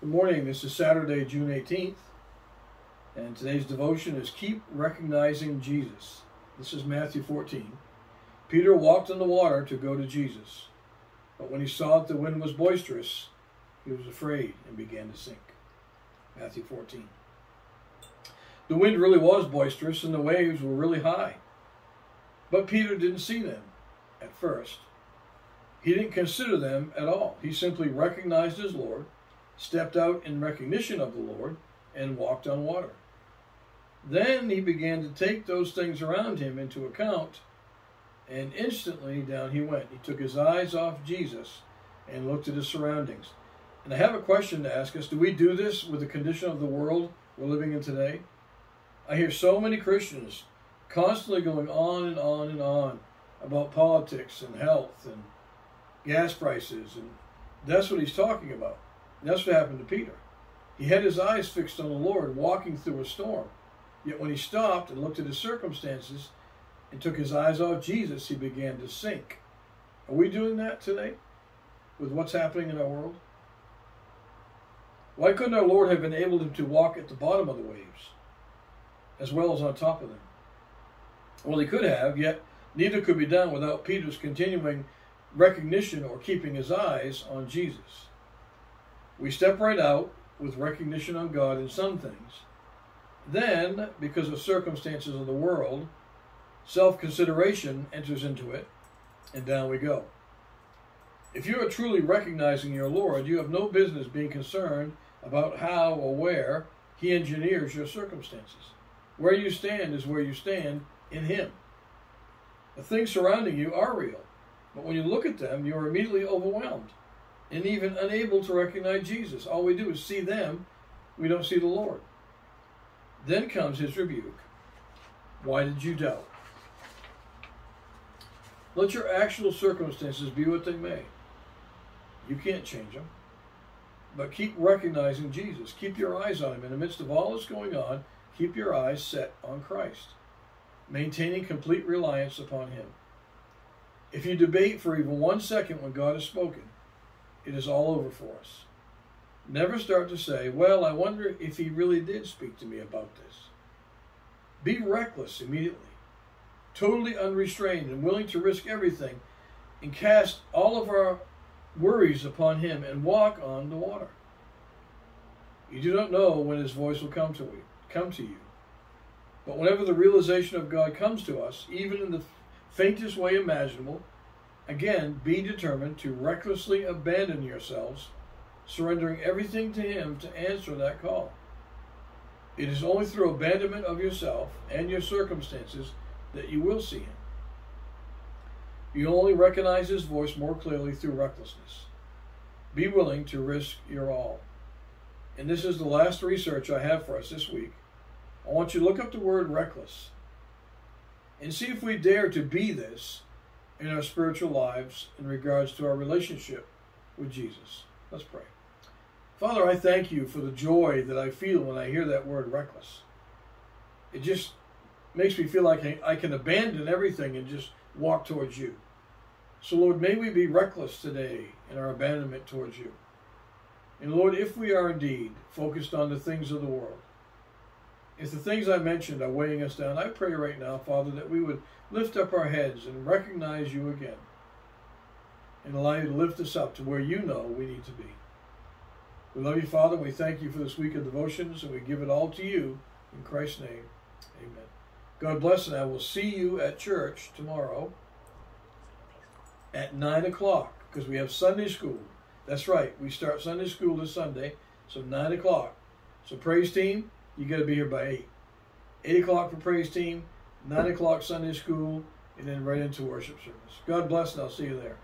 Good morning. This is Saturday, June 18th, and today's devotion is Keep Recognizing Jesus. This is Matthew 14. Peter walked on the water to go to Jesus, but when he saw that the wind was boisterous, he was afraid and began to sink. Matthew 14. The wind really was boisterous and the waves were really high, but Peter didn't see them at first. He didn't consider them at all. He simply recognized his Lord stepped out in recognition of the Lord, and walked on water. Then he began to take those things around him into account, and instantly down he went. He took his eyes off Jesus and looked at his surroundings. And I have a question to ask us Do we do this with the condition of the world we're living in today? I hear so many Christians constantly going on and on and on about politics and health and gas prices, and that's what he's talking about. That's what happened to Peter. He had his eyes fixed on the Lord, walking through a storm. Yet when he stopped and looked at his circumstances and took his eyes off Jesus, he began to sink. Are we doing that today with what's happening in our world? Why couldn't our Lord have enabled him to walk at the bottom of the waves as well as on top of them? Well, he could have, yet neither could be done without Peter's continuing recognition or keeping his eyes on Jesus. We step right out with recognition on God in some things. Then, because of circumstances of the world, self consideration enters into it, and down we go. If you are truly recognizing your Lord, you have no business being concerned about how or where He engineers your circumstances. Where you stand is where you stand in Him. The things surrounding you are real, but when you look at them, you are immediately overwhelmed and even unable to recognize Jesus. All we do is see them, we don't see the Lord. Then comes his rebuke. Why did you doubt? Let your actual circumstances be what they may. You can't change them. But keep recognizing Jesus. Keep your eyes on him. In the midst of all that's going on, keep your eyes set on Christ, maintaining complete reliance upon him. If you debate for even one second when God has spoken, it is all over for us. Never start to say, well, I wonder if he really did speak to me about this. Be reckless immediately, totally unrestrained and willing to risk everything and cast all of our worries upon him and walk on the water. You do not know when his voice will come to you, come to you. But whenever the realization of God comes to us, even in the faintest way imaginable, Again, be determined to recklessly abandon yourselves, surrendering everything to Him to answer that call. It is only through abandonment of yourself and your circumstances that you will see Him. You only recognize His voice more clearly through recklessness. Be willing to risk your all. And this is the last research I have for us this week. I want you to look up the word reckless and see if we dare to be this in our spiritual lives in regards to our relationship with Jesus. Let's pray. Father, I thank you for the joy that I feel when I hear that word reckless. It just makes me feel like I can abandon everything and just walk towards you. So, Lord, may we be reckless today in our abandonment towards you. And Lord, if we are indeed focused on the things of the world, if the things I mentioned are weighing us down, I pray right now, Father, that we would lift up our heads and recognize you again and allow you to lift us up to where you know we need to be. We love you, Father. We thank you for this week of devotions, and we give it all to you. In Christ's name, amen. God bless, and I will see you at church tomorrow at 9 o'clock because we have Sunday school. That's right. We start Sunday school this Sunday, so 9 o'clock. So, praise team, you got to be here by 8. 8 o'clock for praise team, 9 o'clock Sunday school, and then right into worship service. God bless, and I'll see you there.